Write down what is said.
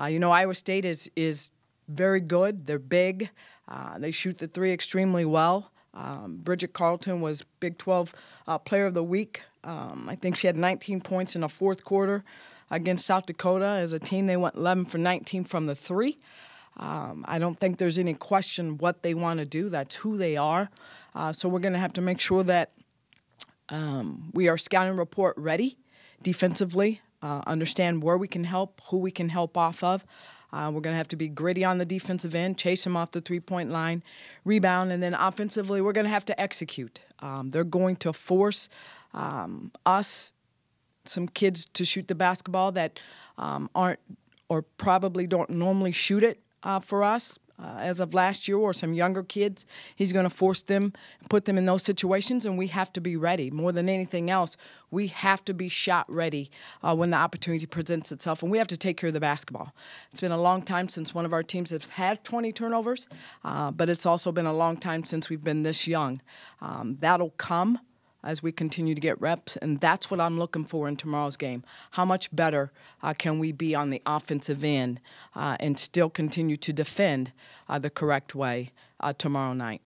Uh, you know, Iowa State is is very good. They're big. Uh, they shoot the three extremely well. Um, Bridget Carleton was Big 12 uh, Player of the Week. Um, I think she had 19 points in the fourth quarter against South Dakota. As a team, they went 11 for 19 from the three. Um, I don't think there's any question what they want to do. That's who they are. Uh, so we're going to have to make sure that um, we are scouting report ready defensively, uh, understand where we can help, who we can help off of. Uh, we're going to have to be gritty on the defensive end, chase them off the three point line, rebound, and then offensively, we're going to have to execute. Um, they're going to force um, us, some kids, to shoot the basketball that um, aren't or probably don't normally shoot it uh, for us uh, as of last year or some younger kids. He's going to force them, put them in those situations, and we have to be ready. More than anything else, we have to be shot ready uh, when the opportunity presents itself, and we have to take care of the basketball. It's been a long time since one of our teams has had 20 turnovers, uh, but it's also been a long time since we've been this young. Um, that'll come as we continue to get reps. And that's what I'm looking for in tomorrow's game. How much better uh, can we be on the offensive end uh, and still continue to defend uh, the correct way uh, tomorrow night?